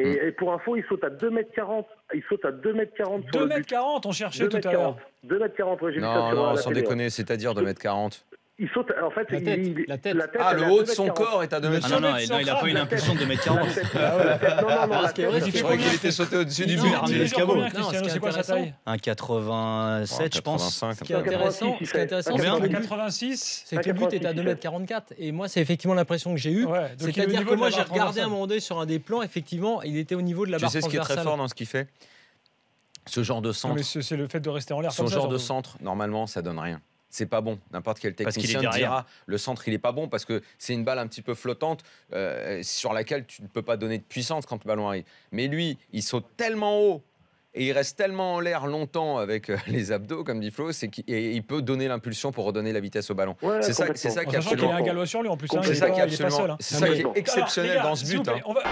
Et, et pour info, il saute à 2m40. Il saute à 2m40 sur le but. 2m40, on cherchait tout à l'heure. 2m40, ouais, j'ai vu ça Non, sur non, la sans télé, ouais. déconner, c'est-à-dire 2m40. Il saute, en fait, La tête, il- la tête. Ah, elle le est à haut de son 2m40. corps est à 2m40. Ah non, non, sommet de non, il a pas son une crâne, impulsion de 2m40. La tête, ah ouais, la tête, non, non, non, Non, la tête, Je croyais qu'il était sauté au-dessus du Non, Non, est C'est quoi sa taille Un 87, je pense. 85, Ce qui est intéressant, c'est Ah, que le but- 86 c'est que le but est à 2m44. Et moi, c'est effectivement l'impression que j'ai eue. C'est-à-dire que moi, la j'ai regardé à un moment donné sur un des plans, effectivement, il était au niveau de la Tu barre sais ce qui est très fort dans ce qu'il fait? Ce genre de Non, centre, c'est le fait de rester en l'air ce genre de centre, normalement, ça donne rien. C'est pas bon. N'importe quel Parce qu'il est technicien te dira le centre il est pas bon parce que c'est une balle un petit peu flottante euh, sur laquelle tu ne peux pas donner de puissance quand le ballon arrive. Mais lui, il saute tellement haut et il reste tellement en l'air longtemps avec euh, les abdos comme dit Flo, c'est qu'il et il peut donner l'impulsion pour redonner la vitesse au ballon. Ouais, C'est ça, c'est ça qui est sachant qu'il a un absolument, galop sur lui en plus. c'est il ça est qui est absolument, hein. c'est ça qui est exceptionnel gars, dans ce vous but. plaît, hein. on va-